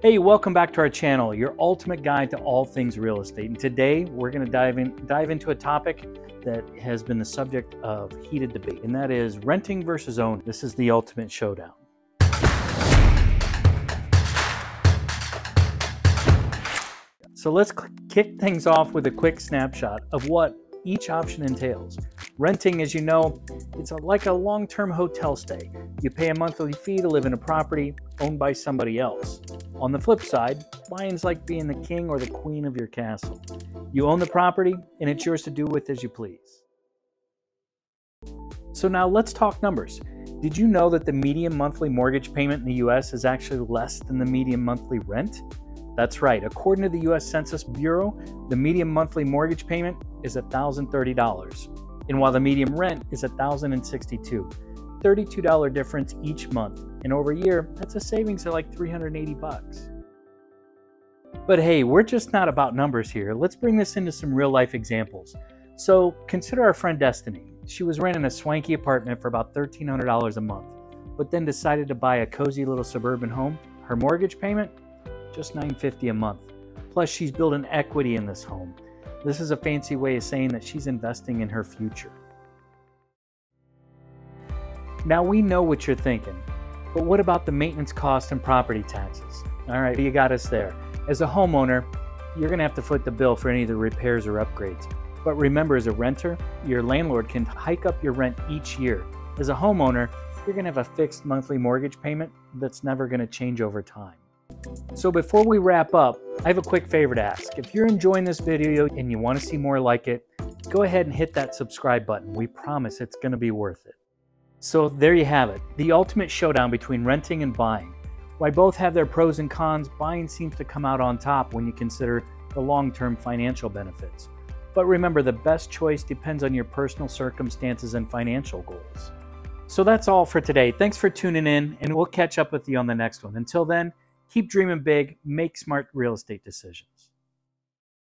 Hey, welcome back to our channel, your ultimate guide to all things real estate. And today we're going to dive in dive into a topic that has been the subject of heated debate, and that is renting versus owning. This is the ultimate showdown. So let's kick things off with a quick snapshot of what each option entails. Renting, as you know, it's like a long-term hotel stay. You pay a monthly fee to live in a property owned by somebody else. On the flip side, buying's like being the king or the queen of your castle. You own the property, and it's yours to do with as you please. So now let's talk numbers. Did you know that the median monthly mortgage payment in the US is actually less than the median monthly rent? That's right. According to the US Census Bureau, the median monthly mortgage payment is $1,030. And while the median rent is $1,062, $32 difference each month. And over a year, that's a savings of like 380 bucks. But hey, we're just not about numbers here. Let's bring this into some real life examples. So consider our friend Destiny. She was renting a swanky apartment for about $1,300 a month, but then decided to buy a cozy little suburban home. Her mortgage payment? just 950 a month. Plus, she's building equity in this home. This is a fancy way of saying that she's investing in her future. Now we know what you're thinking, but what about the maintenance cost and property taxes? All right, you got us there. As a homeowner, you're going to have to foot the bill for any of the repairs or upgrades. But remember, as a renter, your landlord can hike up your rent each year. As a homeowner, you're going to have a fixed monthly mortgage payment that's never going to change over time. So before we wrap up, I have a quick favor to ask. If you're enjoying this video and you want to see more like it, go ahead and hit that subscribe button. We promise it's going to be worth it. So there you have it, the ultimate showdown between renting and buying. While both have their pros and cons, buying seems to come out on top when you consider the long-term financial benefits. But remember, the best choice depends on your personal circumstances and financial goals. So that's all for today. Thanks for tuning in, and we'll catch up with you on the next one. Until then, Keep dreaming big, make smart real estate decisions.